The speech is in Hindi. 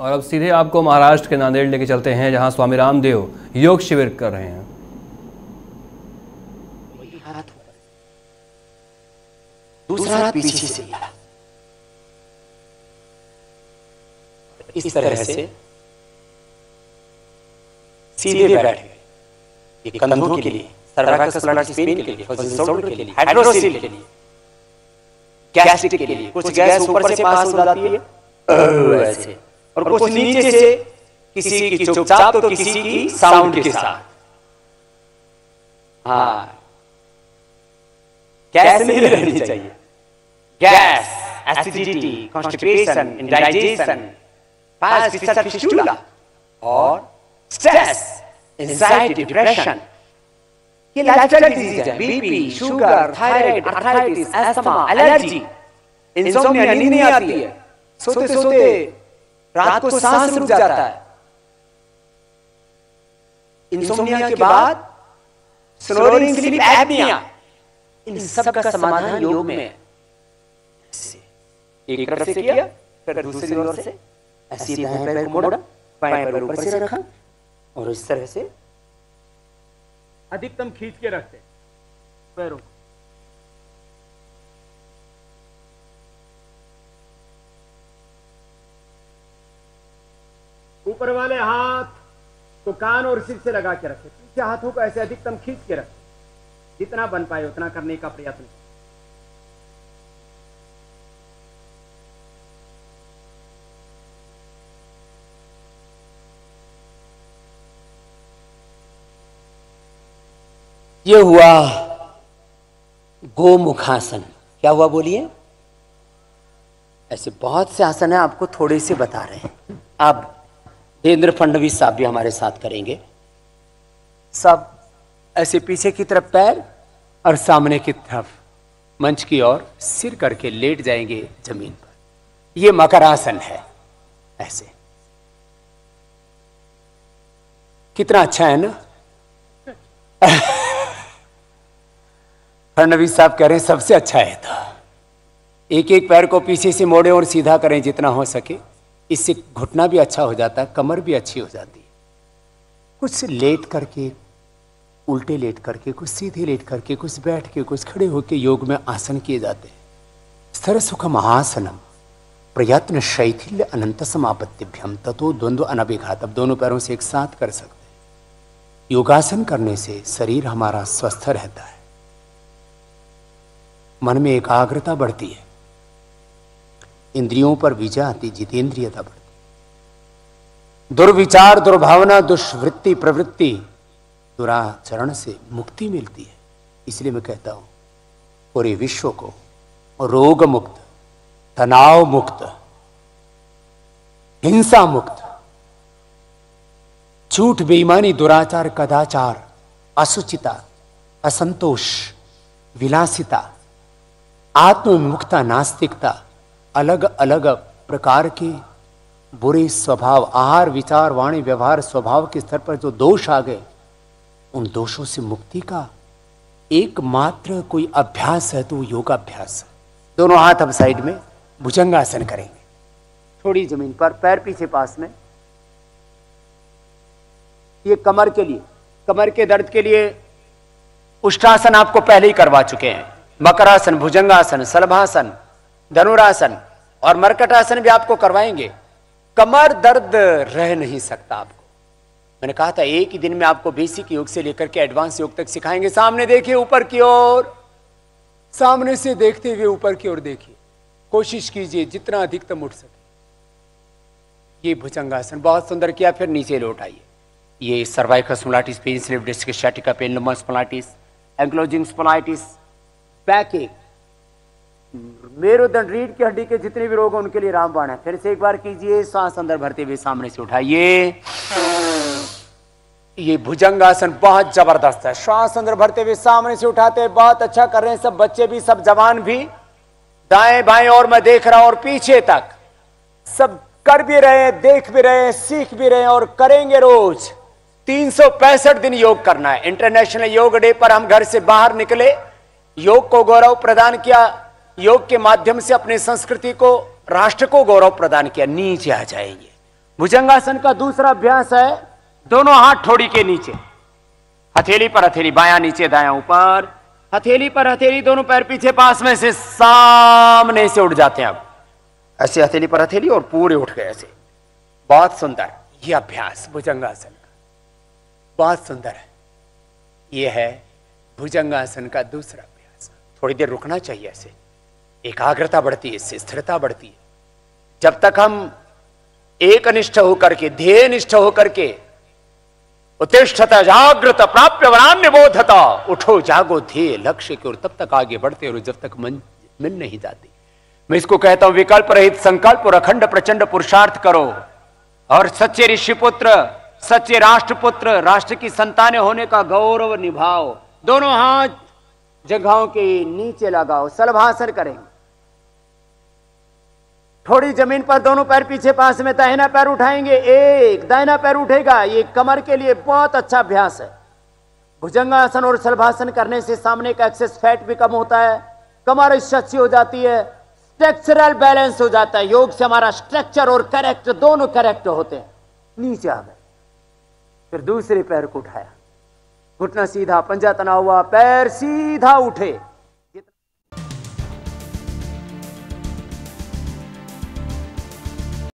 और अब सीधे आपको महाराष्ट्र के नांदेड़ लेके चलते हैं जहाँ स्वामी रामदेव योग शिविर कर रहे हैं। दूसरा पीछे से। इस तरह से सीधे बैठ। गए ये कंधों के लिए सर्वाइकल के लिए शोल्डर के लिए हाइड्रोसिल के लिए। गैस्ट्रिक के लिए कुछ गैस ऊपर से पास हो जाती है। ऐसे। और कुछ नीचे से किसी की चुपचाप तो किसी की साउंड के साथ। हाँ। गैस नहीं रहनी चाहिए। गैस एसिडिटी कॉन्स्टिपेशन इंडाइजेशन पास फिस्टुला और स्ट्रेस एंजाइटी डिप्रेशन ये लाइफस्टाइल डिज़ीज़ है। BP sugar thyroid arthritis asthma allergy insomnia नींद नहीं आती है। सोते सोते रात को सांस रुक जाता है। इंसोम्निया के बाद स्नोरिंग स्लीप एपनिया। इन सब का समाधान योग में। है एक तरफ़ से किया, फिर दूसरी ओर से। ऐसे दाएँ पैर को मोड़ा, बाएँ पैर ऊपर से रखा और इस तरह से। अधिकतम खींच के रखते पैरों को। ऊपर वाले हाथ को कान और सिर से लगा के रखे, पीछे हाथों को ऐसे अधिकतम खींच के रखे। जितना बन पाए उतना करने का प्रयत्न। ये हुआ गोमुखासन। क्या हुआ बोलिए? ऐसे बहुत से आसन है, आपको थोड़े से बता रहे हैं। अब देवेंद्र फडणवीस साहब भी हमारे साथ करेंगे। सब ऐसे पीछे की तरफ़ पैर और सामने की तरफ़ मंच की ओर सिर करके लेट जाएँगे ज़मीन पर। यह मकरासन है, ऐसे। कितना अच्छा है ना? फडणवीस साहब कह रहे हैं, सबसे अच्छा है था एक एक पैर को पीछे से मोड़े और सीधा करें जितना हो सके। इससे घुटना भी अच्छा हो जाता है, कमर भी अच्छी हो जाती है। कुछ लेट करके, उल्टे लेट करके, कुछ सीधे लेट करके, कुछ बैठ के, कुछ खड़े होकर योग में आसन किए जाते हैं। स्थिर सुखम आसनम, प्रयत्न शैथिल्य अनंत समापत्तिभ्यम तथो द्वंद्व अनभिघात। अब दोनों पैरों से एक साथ कर सकते हैं। योगासन करने से शरीर हमारा स्वस्थ रहता है। मन में एकाग्रता बढ़ती है। इंद्रियों पर विजय आती जितेंद्रियता बढ़ती दुर्विचार, दुर्भावना, दुष्वृत्ति, प्रवृत्ति दुराचरण से मुक्ति मिलती है। इसलिए मैं कहता हूँ, पूरे विश्व को रोग मुक्त तनाव मुक्त हिंसा मुक्त झूठ, बेईमानी, दुराचार, कदाचार, असुचिता, असंतोष, विलासिता आत्मविमुखता नास्तिकता अलग अलग प्रकार के बुरे स्वभाव, आहार, विचार, वाणी, व्यवहार, स्वभाव के स्तर पर जो दोष आ गए, उन दोषों से मुक्ति का एकमात्र कोई अभ्यास है तो योगाभ्यास दोनों हाथ अब साइड में, भुजंगासन करेंगे। थोड़ी ज़मीन पर, पैर पीछे पास में। ये कमर के लिए, कमर के दर्द के लिए उष्टासन आपको पहले ही करवा चुके हैं। मकरासन, भुजंगासन, सलभासन धनुरासन और मरकटासन भी आपको करवाएँगे। कमर दर्द रह नहीं सकता आपको। मैंने कहा था, एक ही दिन में आपको बेसिक योग से लेकर के एडवांस योग तक सिखाएँगे। सामने देखिए, ऊपर की ओर। सामने से देखते हुए ऊपर की ओर देखिए। कोशिश कीजिए, जितना अधिकतम उठ सके। ये भुजंगासन, बहुत सुंदर किया, फिर नीचे लौट आइए। ये cervical spondylitis pain slip disc sciatica pain lumbar spondylitis ankylosing स्पोलाइटिस back एक मेरुदंड रीढ़ की हड्डी के जितने भी रोग हैं, उनके लिए रामबाण है। फिर से एक बार कीजिए, सांस अंदर भरते हुए सामने से उठाइए। ये भुजंगासन बहुत ज़बरदस्त है। श्वास अंदर भरते हुए सामने से उठाते हैं, बहुत अच्छा कर रहे हैं सब बच्चे भी, सब जवान भी। दाएँ बाएँ और मैं देख रहा हूँ और पीछे तक सब कर भी रहे हैं, देख भी रहे हैं, सीख भी रहे हैं और करेंगे रोज। तीन सौ पैंसठ दिन योग करना है। इंटरनेशनल योग डे पर हम घर से बाहर निकले। योग को गौरव प्रदान किया। योग के माध्यम से अपने संस्कृति को, राष्ट्र को गौरव प्रदान किया, नीचे आ जाएँगे। भुजंगासन का दूसरा अभ्यास है, दोनों हाथ ठोड़ी के नीचे। हथेली पर हथेली, बाया, नीचे, दाया, ऊपर। हथेली पर हथेली, दोनों पैर पीछे, पास में से सामने से उठ जाते हैं अब। ऐसे हथेली पर हथेली और पूरे उठ गए ऐसे। बहुत सुंदर यह अभ्यास भुजंगासन का। बहुत सुंदर है। यह है भुजंगासन का दूसरा अभ्यास। थोड़ी देर रुकना चाहिए ऐसे। एकाग्रता बढ़ती है, इससे स्थिरता बढ़ती है। जब तक हम एक अनिष्ठ होकर के, ध्येय निष्ठ होकर के उत्तिष्ठता जागृत प्राप्य वरान्य बोधता, उठो, जागो, ध्येय, लक्ष्य की ओर, तब तक आगे बढ़ते और जब तक मन, मिल नहीं जाती। मैं इसको कहता हूँ, विकल्प रहित संकल्प और अखंड प्रचंड पुरुषार्थ करो। और सच्चे ऋषिपुत्र, सच्चे राष्ट्रपुत्र, राष्ट्र की संतानें होने का गौरव निभाओ। दोनों हाथ जगहों के नीचे लगाओ, सलभासन करेंगे। थोड़ी ज़मीन पर दोनों पैर पीछे पास में दाहिना पैर उठाएँगे, एक दाहिना पैर उठेगा, ये कमर के लिए बहुत अच्छा अभ्यास है। भुजंगासन और सलभासन करने से सामने का एक्सेस फैट भी कम होता है, कमर अच्छी हो जाती है स्ट्रक्चरल बैलेंस हो जाता है, योग से हमारा स्ट्रक्चर और करेक्ट दोनों करेक्ट होते हैं। नीचे आ गए। फिर दूसरे पैर को उठाया। घुटना सीधा, पंजा तना हुआ, पैर सीधा उठे।